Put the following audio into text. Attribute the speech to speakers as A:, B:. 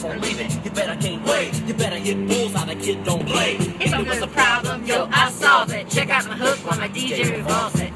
A: kept on leaving. You better gain wait. You better hit bulls out. The kid don't play.
B: If it was a problem, yo, I solve it. Check out my hook while my DJ revolves it.